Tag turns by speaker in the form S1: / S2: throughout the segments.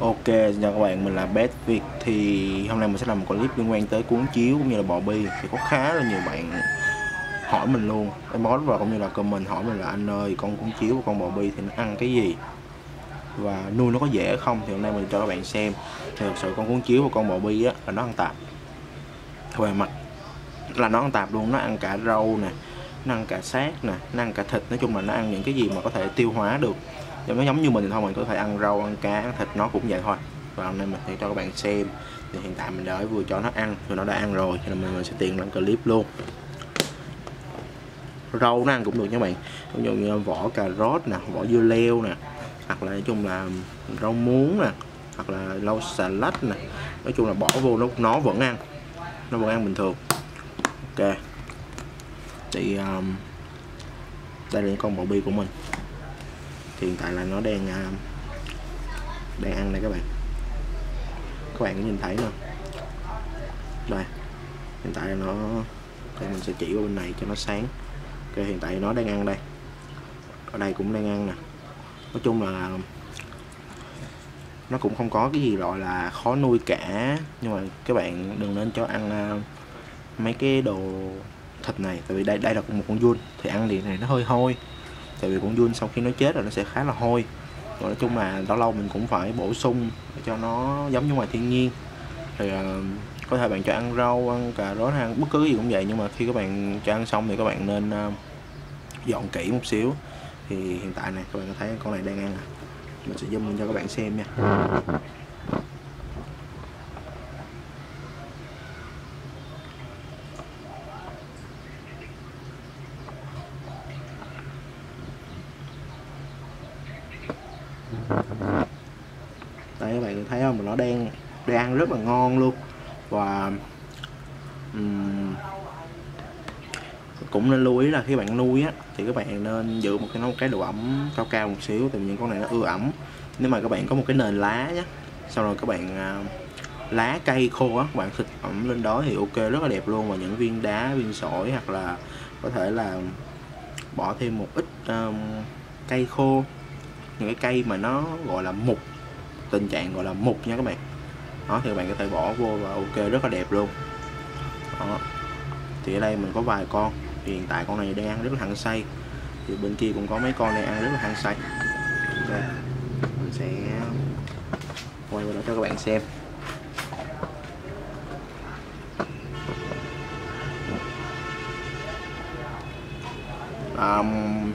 S1: Ok, xin chào các bạn, mình là Best Việt. Thì hôm nay mình sẽ làm một clip liên quan tới cuốn chiếu cũng như là bò bi. Thì có khá là nhiều bạn hỏi mình luôn. Em bó và cũng như là comment hỏi mình là anh ơi, con cuốn chiếu và con bò bi thì nó ăn cái gì? Và nuôi nó có dễ không? Thì hôm nay mình cho các bạn xem. Thì thật sự con cuốn chiếu và con bò bi á là nó ăn tạp. Về mặt là nó ăn tạp luôn, nó ăn cả rau nè Nó ăn cả xác nè, nó ăn cả thịt. Nói chung là nó ăn những cái gì mà có thể tiêu hóa được nó giống như mình thôi mình có thể ăn rau ăn cá ăn thịt nó cũng vậy thôi. Và hôm nay mình sẽ cho các bạn xem. Thì hiện tại mình đợi vừa cho nó ăn rồi nó đã ăn rồi thì mình sẽ tiền làm clip luôn. Rau nó ăn cũng được nha bạn. Ví dụ như vỏ cà rốt nè vỏ dưa leo nè hoặc là nói chung là rau muống nè hoặc là rau xà lách nè. Nói chung là bỏ vô nó nó vẫn ăn nó vẫn ăn bình thường. Ok. Thì um, đây là những con bò bi của mình thì hiện tại là nó đang à, đang ăn đây các bạn. Các bạn có nhìn thấy không? Đây, hiện tại là nó đây mình sẽ chỉ qua bên này cho nó sáng. Ok, hiện tại nó đang ăn đây. Ở đây cũng đang ăn nè. Nói chung là nó cũng không có cái gì gọi là khó nuôi cả. Nhưng mà các bạn đừng nên cho ăn à, mấy cái đồ thịt này. Tại vì đây đây là một con giun thì ăn liền này nó hơi hôi tại vì con giun sau khi nó chết rồi nó sẽ khá là hôi. Rồi nói chung là lâu lâu mình cũng phải bổ sung để cho nó giống như ngoài thiên nhiên. Thì uh, có thể bạn cho ăn rau ăn cà rốt ăn bất cứ gì cũng vậy nhưng mà khi các bạn cho ăn xong thì các bạn nên uh, dọn kỹ một xíu. Thì hiện tại này các bạn có thấy con này đang ăn à? Mình sẽ zoom cho các bạn xem nha. Đây các bạn thấy không? Nó đang đang ăn rất là ngon luôn. Và um, cũng nên lưu ý là khi bạn nuôi á thì các bạn nên giữ một cái nó một cái độ ẩm cao cao một xíu tại vì những con này nó ưa ẩm. Nếu mà các bạn có một cái nền lá nhé sau rồi các bạn uh, lá cây khô á các bạn xịt ẩm lên đó thì ok rất là đẹp luôn. Và những viên đá viên sỏi hoặc là có thể là bỏ thêm một ít um, cây khô những cái cây mà nó gọi là mục tình trạng gọi là mục nha các bạn. Đó thì các bạn có thể bỏ vô và ok rất là đẹp luôn. Đó. thì ở đây mình có vài con. Thì hiện tại con này đang ăn rất là hăng say. Thì bên kia cũng có mấy con đang ăn rất là hăng say. Đây mình sẽ quay qua đó cho các bạn xem. Um,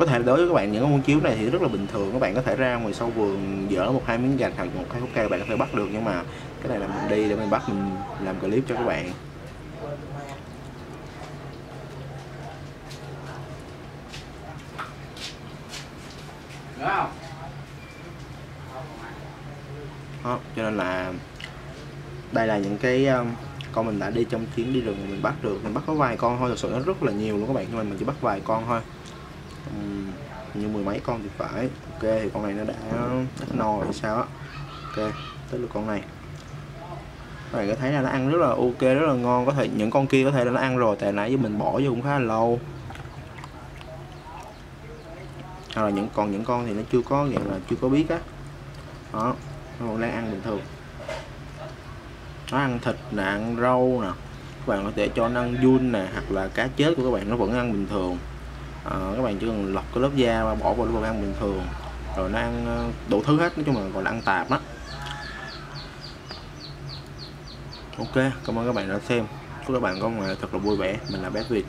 S1: có thể đối với các bạn những con chiếu này thì rất là bình thường. Các bạn có thể ra ngoài sau vườn dỡ một hai miếng gạch hoặc một hai khúc cây bạn có thể bắt được. Nhưng mà cái này là mình đi để mình bắt mình làm clip cho các bạn. Đó, cho nên là đây là những cái um, con mình đã đi trong chuyến đi rừng mình bắt được. Mình bắt có vài con thôi thật sự nó rất là nhiều luôn các bạn. Nhưng mà mình chỉ bắt vài con thôi như mười mấy con thì phải. Ok, thì con này nó đã rất no rồi sao á? Ok, tới lượt con này. Các bạn có thấy là nó ăn rất là ok, rất là ngon. Có thể những con kia có thể là nó ăn rồi, tại nãy giờ mình bỏ vô cũng khá là lâu. Hoặc là những, còn những con thì nó chưa có nghĩa là chưa có biết á. Đó, nó còn đang ăn bình thường. Nó ăn thịt nè, ăn rau nè. Các bạn có thể cho nó ăn giun nè, hoặc là cá chết của các bạn nó vẫn ăn bình thường à, các bạn chỉ cần lọc cái lớp da và bỏ vào nó ăn bình thường. Rồi nó ăn ờ, đủ thứ hết nói chung là gọi là ăn tạp á ok cảm ơn các bạn đã xem. Chúc các bạn có một ngày thật là vui vẻ. Mình là bé Việt.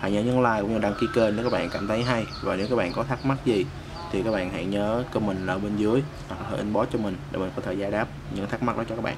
S1: Hãy nhớ nhấn like cũng như đăng ký kênh nếu các bạn cảm thấy hay. Và nếu các bạn có thắc mắc gì thì các bạn hãy nhớ comment ở bên dưới hoặc là inbox cho mình để mình có thể giải đáp những thắc mắc đó cho các bạn.